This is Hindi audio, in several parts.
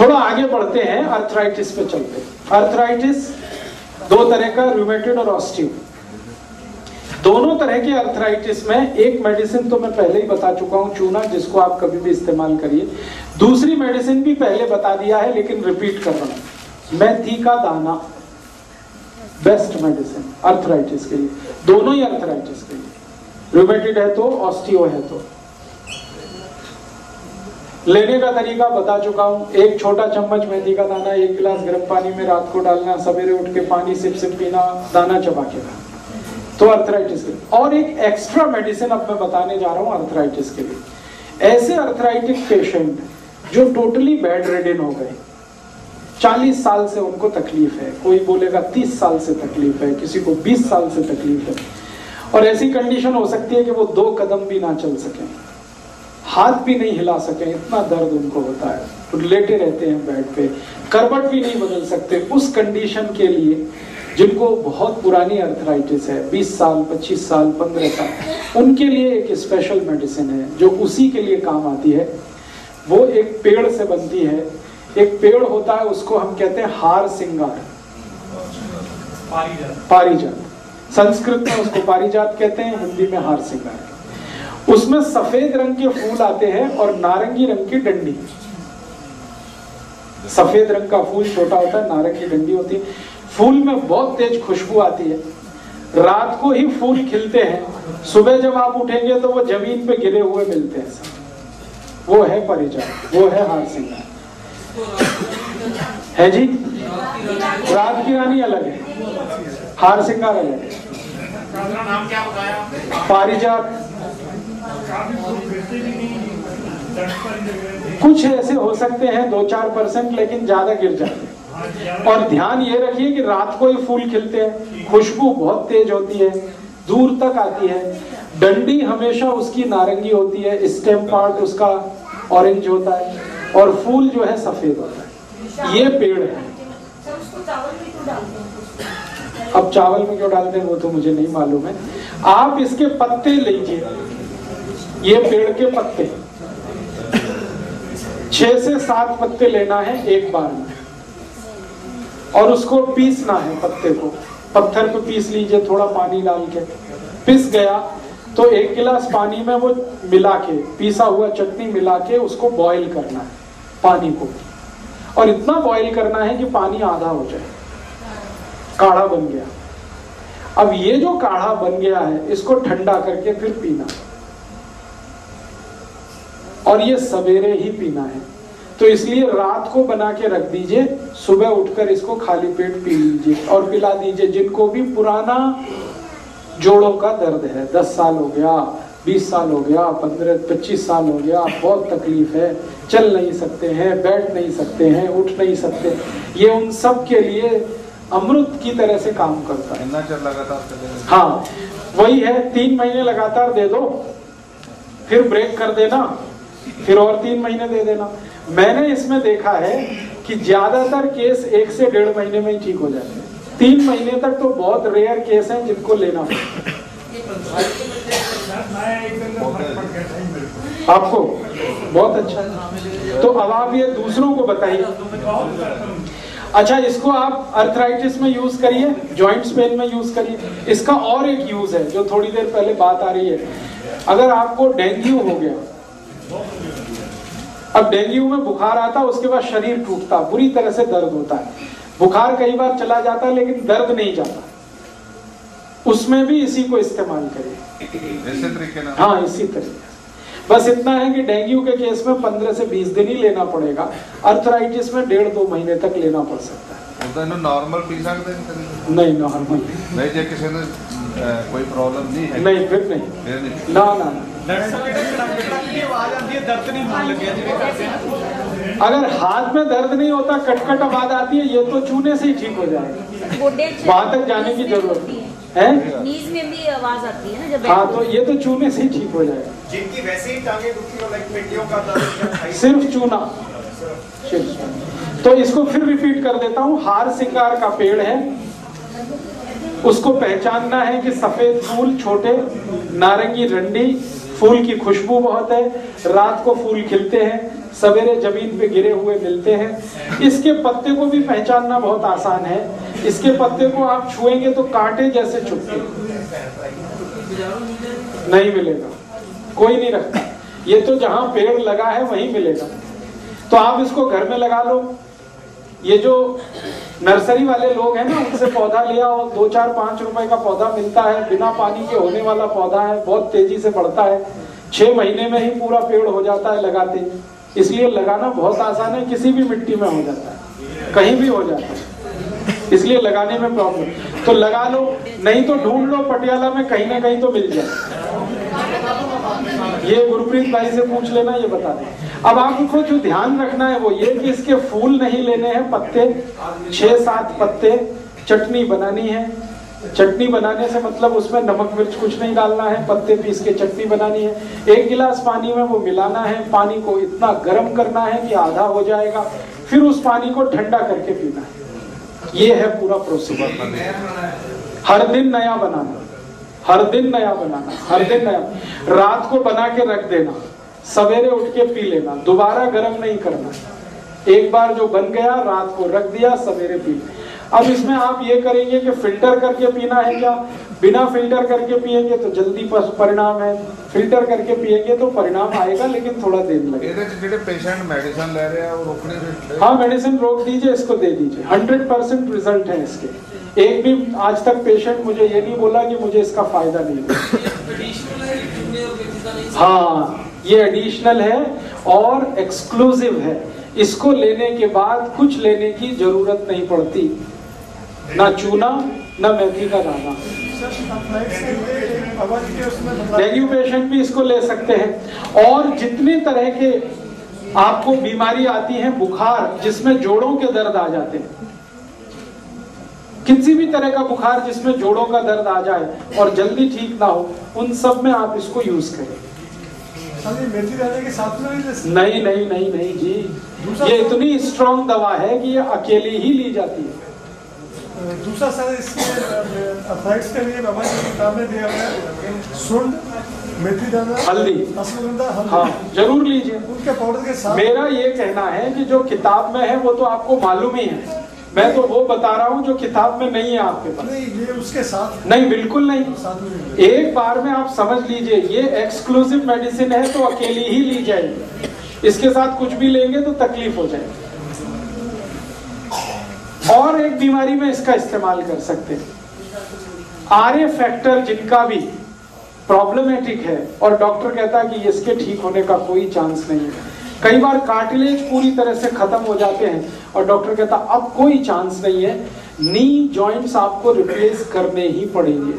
थोड़ा आगे बढ़ते हैं अर्थराइटिस पे चलते हैं। अर्थराइटिस दो तरह का रूमेटेड और ऑस्टियो दोनों तरह के अर्थराइटिस में एक मेडिसिन तो मैं पहले ही बता चुका हूँ, चूना, जिसको आप कभी भी इस्तेमाल करिए। दूसरी मेडिसिन भी पहले बता दिया है, लेकिन रिपीट कर रहा मेथी का दाना बेस्ट मेडिसिन अर्थराइटिस के लिए। दोनों ही अर्थराइटिस के लिए। रूमेटेड है तो ऑस्टियो है तो। लेने का तरीका बता चुका हूँ। एक छोटा चम्मच मेथी का दाना, एक गिलास गर्म पानी में रात को डालना, सवेरे उठ के पानी सिप सिप पीना, दाना चबा के खाना। तो अर्थराइटिस के और एक एक्स्ट्रा मेडिसिन अब मैं बताने जा रहा हूँ अर्थराइटिस के लिए। ऐसे अर्थराइटिक पेशेंट जो टोटली बेड रेडन हो गए 40 साल से उनको तकलीफ़ है। कोई बोलेगा 30 साल से तकलीफ़ है, किसी को 20 साल से तकलीफ़ है। और ऐसी कंडीशन हो सकती है कि वो दो कदम भी ना चल सकें। हाथ भी नहीं हिला सके इतना दर्द उनको होता है। तो लेटे रहते हैं बेड पे करवट भी नहीं बदल सकते। उस कंडीशन के लिए जिनको बहुत पुरानी अर्थराइटिस है 20 साल 25 साल 15 साल उनके लिए एक स्पेशल मेडिसिन है जो उसी के लिए काम आती है। वो एक पेड़ से बनती है। एक पेड़ होता है उसको हम कहते हैं हार सिंगार। पारिजात। संस्कृत में उसको पारिजात कहते हैं हिंदी में हार सिंगार। उसमें सफ़ेद रंग के फूल आते हैं और नारंगी रंग की डंडी। सफ़ेद रंग का फूल छोटा होता है, नारंगी डंडी होती है। फूल में बहुत तेज खुशबू आती है। रात को ही फूल खिलते हैं। सुबह जब आप उठेंगे तो वो ज़मीन पे गिरे हुए मिलते हैं। वो है परिचय वो है हार सिंगार है जी? रात की रानी अलग है। हार सिंगार अलग है। पारिजात कुछ ऐसे हो सकते हैं दो चार परसेंट लेकिन ज़्यादा गिर जाते हैं। और ध्यान ये रखिए कि रात को ही फूल खिलते हैं, खुशबू बहुत तेज होती है, दूर तक आती है। डंडी हमेशा उसकी नारंगी होती है, स्टेम पार्ट उसका ऑरेंज होता है, और फूल जो है सफ़ेद होता है। ये पेड़ है। अब चावल में क्यों डालते हैं वो तो मुझे नहीं मालूम है। आप इसके पत्ते लीजिए। ये पेड़ के पत्ते। छह से सात पत्ते लेना है एक बार में। और उसको पीसना है पत्ते को। पत्थर पे पीस लीजिए, थोड़ा पानी डाल के। पिस गया तो एक गिलास पानी में वो मिला के, पीसा हुआ चटनी मिला के उसको बॉईल करना है, पानी को। और इतना बॉईल करना है कि पानी आधा हो जाए। काढ़ा बन गया। अब ये जो काढ़ा बन गया है, इसको ठंडा करके फिर पीना। और ये सवेरे ही पीना है। तो इसलिए रात को बना के रख दीजिए सुबह उठकर इसको खाली पेट पी लीजिए और पिला दीजिए। जिनको भी पुराना जोड़ों का दर्द है दस साल हो गया बीस साल हो गया पंद्रह पच्चीस साल हो गया बहुत तकलीफ़ है। चल नहीं सकते हैं बैठ नहीं सकते हैं उठ नहीं सकते। ये उन सब के लिए अमृत की तरह से काम करता है। लगातार हाँ। वही है तीन महीने लगातार दे दो फिर ब्रेक कर देना। फिर और तीन महीने दे देना। मैंने इसमें देखा है कि ज़्यादातर केस एक से डेढ़ महीने में ही ठीक हो जाते हैं। तीन महीने तक तो बहुत रेयर केस हैं जिनको लेना आपको? बहुत अच्छा। तो अब आप ये दूसरों को बताइए। अच्छा इसको आप अर्थराइटिस में यूज़ करिए जॉइंट्स पेन में यूज़ करिए। इसका और एक यूज़ है, जो थोड़ी देर पहले बात आ रही है। अगर आपको डेंगू हो गया अब डेंगू में बुखार आता है उसके बाद शरीर टूटता बुरी तरह से दर्द होता है। बुखार कई बार चला जाता है लेकिन दर्द नहीं जाता। उसमें भी इसी को इस्तेमाल करें। हाँ इसी तरीके बस इतना है कि डेंगू के केस में पंद्रह से बीस दिन ही लेना पड़ेगा। अर्थराइटिस में डेढ़ दो महीने तक लेना पड़ सकता है। नॉर्मल पी सकते नहीं नॉर्मल नहीं। जे किसी ने कोई प्रॉब्लम नहीं है? नहीं फिर नहीं। ना ना, ना। दर्द नहीं होने लग अगर हाथ में दर्द नहीं होता कटकट आवाज़ आती है ये तो छूने से ही ठीक हो जाए वहाँ तक जाने की ज़रूरत है। नीज में भी आवाज़ आती है ना जब हाँ तो ये तो चूने से ही ठीक हो जाएगा। जिनकी वैसे ही टांगे दुखी हो लाइक पेटियों का दर्द सिर्फ़ चूना। तो इसको फिर रिपीट कर देता हूँ हार सिंगार का पेड़ है। उसको पहचानना है कि सफ़ेद फूल छोटे नारंगी रंडी फूल की खुशबू बहुत है, रात को फूल खिलते हैं, सवेरे ज़मीन पे गिरे हुए मिलते हैं। इसके पत्ते को भी पहचानना बहुत आसान है। इसके पत्ते को आप छुएँगे तो कांटे जैसे चुपके नहीं मिलेगा। कोई नहीं रखता। ये तो जहाँ पेड़ लगा है, वहीं मिलेगा। तो आप इसको घर में लगा लो। ये जो नर्सरी वाले लोग हैं ना, उनसे पौधा लिया और दो चार पाँच रुपए का पौधा मिलता है, बिना पानी के होने वाला पौधा है, बहुत तेज़ी से बढ़ता है। छह महीने में ही पूरा पेड़ हो जाता है लगाते। इसलिए लगाना बहुत आसान है, किसी भी मिट्टी में हो जाता है, कहीं भी हो जाता है। इसलिए लगाने में प्रॉब्लम तो लगा लो, नहीं तो ढूंढ लो, पटियाला में कहीं ना कहीं तो मिल जाए। ये गुरप्रीत भाई से पूछ लेना, ये बता दें। अब आपको जो ध्यान रखना है वो ये कि इसके फूल नहीं लेने हैं, पत्ते, छह सात पत्ते, चटनी बनानी है। चटनी बनाने से मतलब उसमें नमक मिर्च कुछ नहीं डालना है, पत्ते पीस के चटनी बनानी है। एक गिलास पानी में वो मिलाना है, पानी को इतना गर्म करना है कि आधा हो जाएगा, फिर उस पानी को ठंडा करके पीना है। ये है पूरा प्रोसीजर हर दिन नया बनाना, हर दिन नया बनाना, हर दिन नया। रात को बना के रख देना। सवेरे उठ के पी लेना दोबारा गर्म नहीं करना। एक बार जो बन गया रात को रख दिया सवेरे पी। अब इसमें आप ये करेंगे कि फ़िल्टर करके पीना है क्या? बिना फ़िल्टर करके पिएँगे तो जल्दी परिणाम है। फ़िल्टर करके पिएँगे तो परिणाम आएगा लेकिन थोड़ा देर लगेगा पेशेंट मेडिसिन ले रहे हैं हाँ मेडिसिन रोक दीजिए इसको दे दीजिए। हंड्रेड परसेंट रिज़ल्ट है इसके। एक भी आज तक पेशेंट मुझे ये नहीं बोला कि मुझे इसका फ़ायदा नहीं हाँ। ये एडिशनल है और एक्सक्लूसिव है। इसको लेने के बाद कुछ लेने की ज़रूरत नहीं पड़ती। ना चूना, ना मेथी का दाना। डेंगू पेशेंट भी इसको ले सकते हैं। और जितने तरह के आपको बीमारी आती है, बुखार, जिसमें जोड़ों के दर्द आ जाते हैं। किसी भी तरह का बुखार जिसमें जोड़ों का दर्द आ जाए और जल्दी ठीक ना हो, उन सब में आप इसको यूज़ करें। मेथी दाने के साथ में भी ले सकते नहीं नहीं नहीं नहीं जी। ये इतनी स्ट्रॉन्ग दवा है कि ये अकेली ही ली जाती है। दूसरा सर इसमें अथराइट्स के लिए बाबा किताब में दिया गया सुंड मेथी दाना हल्दी। हाँ ज़रूर लीजिए। उनके पाउडर के साथ मेरा ये कहना है कि जो किताब में है वो तो आपको मालूम ही है। मैं तो वो बता रहा हूँ जो किताब में नहीं है आपके पास। नहीं ये उसके साथ नहीं बिल्कुल नहीं। साथ में एक बार में आप समझ लीजिए ये एक्सक्लूसिव मेडिसिन है तो अकेली ही ली जाएगी। इसके साथ कुछ भी लेंगे तो तकलीफ़ हो जाएगी। और एक बीमारी में इसका इस्तेमाल कर सकते हैं। आर फैक्टर जिनका भी प्रॉब्लमेटिक है और डॉक्टर कहता है कि इसके ठीक होने का कोई चांस नहीं है। कई बार कार्टिलेज पूरी तरह से खत्म हो जाते हैं। और डॉक्टर कहता अब कोई चांस नहीं है। नी जॉइंट्स आपको रिप्लेस करने ही पड़ेंगे।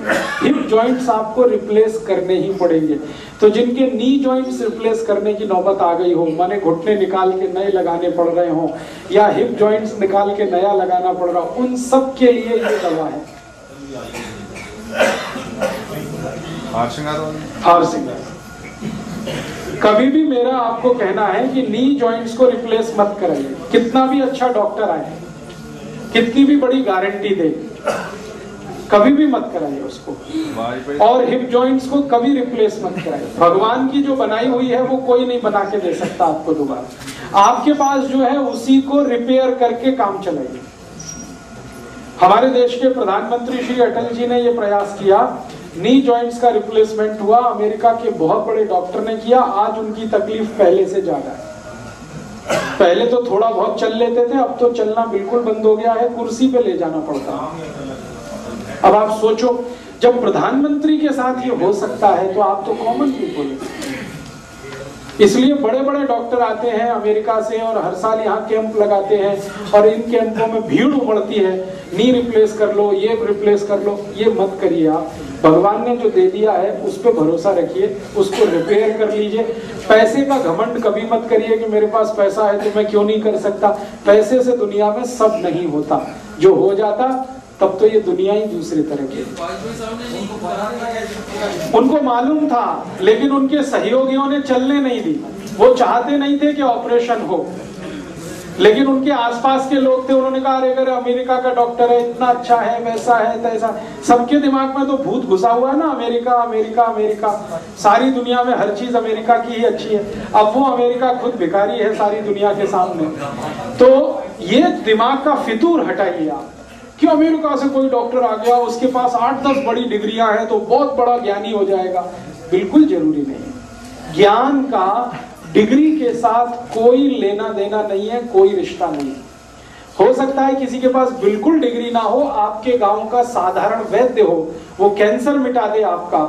हिप जॉइंट्स आपको रिप्लेस करने ही पड़ेंगे। तो जिनके नी जॉइंट्स रिप्लेस करने की नौबत आ गई हो माने घुटने निकाल के नए लगाने पड़ रहे हो या हिप जॉइंट्स निकाल के नया लगाना पड़ रहा हो उन सब के लिए ये दवा है। फारसिंगर फारसिंगर कभी भी मेरा आपको कहना है कि नी जॉइंट्स को रिप्लेस मत कराइए। कितना भी अच्छा डॉक्टर आए, कितनी भी बड़ी गारंटी दे, कभी भी मत कराइए उसको। और हिप जॉइंट्स को कभी रिप्लेस मत कराइए। भगवान की जो बनाई हुई है, वो कोई नहीं बना के दे सकता आपको दोबारा। आपके पास जो है, उसी को रिपेयर करके काम चलाइए। हमारे देश के प्रधानमंत्री श्री अटल जी ने ये प्रयास किया नी जॉइंट्स का रिप्लेसमेंट हुआ। अमेरिका के बहुत बड़े डॉक्टर ने किया। आज उनकी तकलीफ़ पहले से ज़्यादा है। पहले तो थोड़ा बहुत चल लेते थे, अब तो चलना बिल्कुल बंद हो गया है। कुर्सी पे ले जाना पड़ता है। अब आप सोचो, जब प्रधानमंत्री के साथ ये हो सकता है तो आप तो कॉमन पीपल इसलिए बड़े बड़े डॉक्टर आते हैं अमेरिका से और हर साल यहाँ कैंप लगाते हैं और इन कैंपों में भीड़ उमड़ती है। नी रिप्लेस कर लो, ये रिप्लेस कर लो, ये मत करिए आप। भगवान ने जो दे दिया है, उस पर भरोसा रखिए, उसको रिपेयर कर लीजिए। पैसे का घमंड कभी मत करिए कि मेरे पास पैसा है तो मैं क्यों नहीं कर सकता। पैसे से दुनिया में सब नहीं होता। जो हो जाता, तब तो ये दुनिया ही दूसरे तरह की उनको मालूम था, लेकिन उनके सहयोगियों ने चलने नहीं दी। वो चाहते नहीं थे कि ऑपरेशन हो। लेकिन उनके आसपास के लोग थे, उन्होंने कहा, अरे अगर अमेरिका का डॉक्टर है, इतना अच्छा है, वैसा है, तैसा सबके दिमाग में तो भूत घुसा हुआ है ना, अमेरिका अमेरिका अमेरिका। सारी दुनिया में हर चीज़ अमेरिका की ही अच्छी है। अब वो अमेरिका खुद भिखारी है सारी दुनिया के सामने। तो ये दिमाग का फितूर हटाइए आप। कि अमेरिका से कोई डॉक्टर आ गया, उसके पास आठ दस बड़ी डिग्रियाँ हैं तो बहुत बड़ा ज्ञानी हो जाएगा। बिल्कुल ज़रूरी नहीं। ज्ञान का डिग्री के साथ कोई लेना देना नहीं है, कोई रिश्ता नहीं है। हो सकता है किसी के पास बिल्कुल डिग्री ना हो, आपके गाँव का साधारण वैद्य हो, वो कैंसर मिटा दे आपका,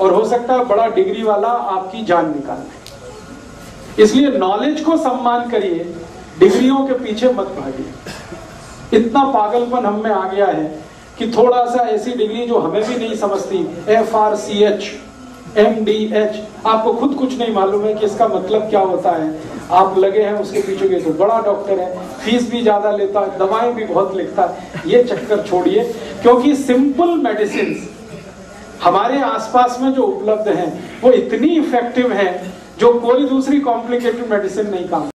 और हो सकता है बड़ा डिग्री वाला आपकी जान निकाल दे। इसलिए नॉलेज को सम्मान करिए, डिग्रियों के पीछे मत भागिए। इतना पागलपन हम में आ गया है कि थोड़ा सा ऐसी डिग्री जो हमें भी नहीं समझती F R C H M D H आपको खुद कुछ नहीं मालूम है कि इसका मतलब क्या होता है। आप लगे हैं उसके पीछे के तो बड़ा डॉक्टर है, फ़ीस भी ज़्यादा लेता है, दवाएँ भी बहुत लिखता है। ये चक्कर छोड़िए, क्योंकि सिंपल मेडिसिन हमारे आसपास में जो उपलब्ध हैं, वो इतनी इफ़ेक्टिव हैं, जो कोई दूसरी कॉम्प्लिकेटेड मेडिसिन नहीं काम